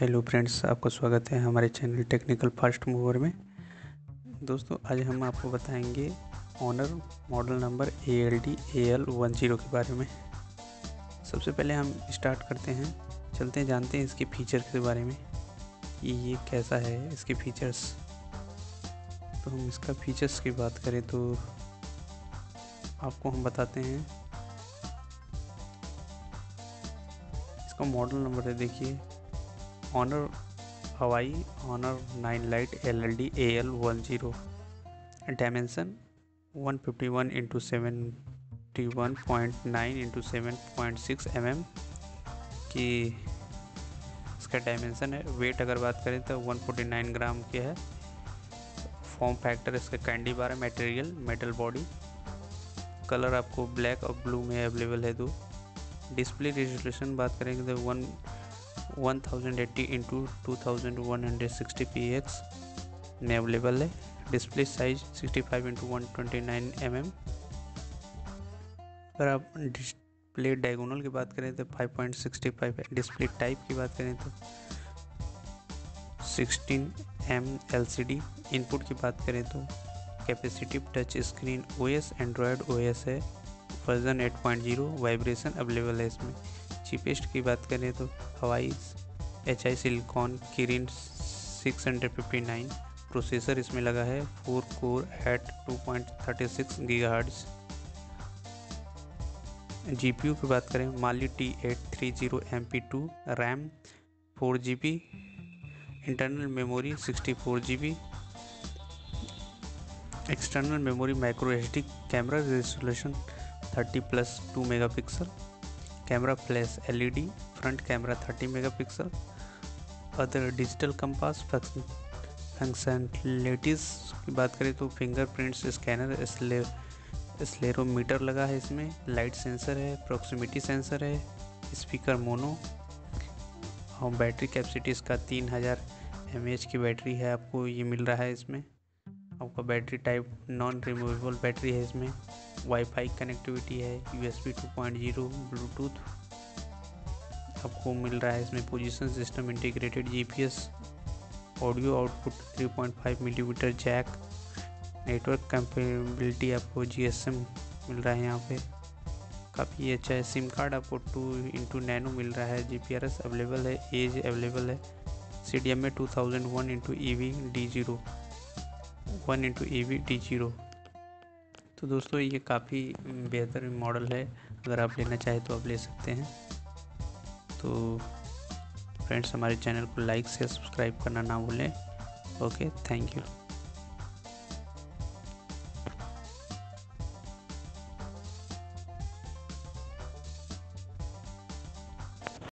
Hello friends, आपका स्वागत है हमारे चैनल टेक्निकल फास्ट मूवर में। दोस्तों, आज हम आपको बताएँगे Honor model number A L D A L one zero के बारे में। सबसे पहले हम स्टार्ट करते हैं। चलते हैं, जानते हैं इसके फीचर के बारे में कि ये कैसा है, इसके फीचर्स। तो हम इसका फीचर्स की बात करें तो आपको हम बताते हैं। इसका मॉडल नंबर है, देखिए। Honor Huawei, Honor nine lite L L D A L one zero. Dimension one fifty one into seventy one point nine into seven point six M M की इसका डायमेंसन है। वेट अगर बात करें तो one forty nine gram के है। Form factor इसका कैंडी बार है, मटेरियल, मेटल बॉडी। कलर आपको ब्लैक और ब्लू में अवेलेबल है दो। डिस्प्ले रेजोल्यूशन बात करेंगे तो one 1080 into two thousand one hundred sixty P X में अवेलेबल है display size 65 five into one twenty nine M M अगर आप डिस्प्ले डायगोनल की बात करें तो 5.65 है डिस्प्ले टाइप की बात करें तो 16 एम डी इनपुट की बात करें तो capacitive touch screen O S android O S है. वर्जन 8.0 वाइब्रेशन अवेलेबल है इसमें. चीपेस्ट की बात करें तो Huawei H I silicon Kirin six hundred fifty nine processor इसमें लगा है four core eight two point thirty six G P U की बात करें Mali T eight three zero M P two RAM four G B internal memory sixty four G B external memory micro H D camera resolution thirty plus two mega pixel camera flash LED, front camera 30 megapixel, other digital compass functionalities की बात करें तो fingerprints, scanner, slay स्लेरोमीटर लगा है इसमें, light sensor है, proximity sensor है, speaker mono, और बैटरी कैपेसिटी इसका तीन हज़ार एम की बैटरी है, आपको ये मिल रहा है इसमें। आपका battery type non removable battery है इसमें। वाईफाई कनेक्टिविटी है U S B two point zero Bluetooth आपको मिल रहा है। इसमें position system integrated GPS audio output 3.5 millimetre jack network compatibility आपको जीएसएम मिल रहा है यहाँ पे। काफ़ी अच्छा है। सिम कार्ड आपको टू इंटू नैनो मिल रहा है। जीपीआरएस अवेलेबल है एज अवेलेबल है सी डी एम में two thousand one into E V D zero one into E V D zero तो दोस्तों, ये काफ़ी बेहतर मॉडल है। अगर आप लेना चाहें तो आप ले सकते हैं। तो फ्रेंड्स हमारे चैनल को लाइक से सब्सक्राइब करना ना भूलें। Okay thank you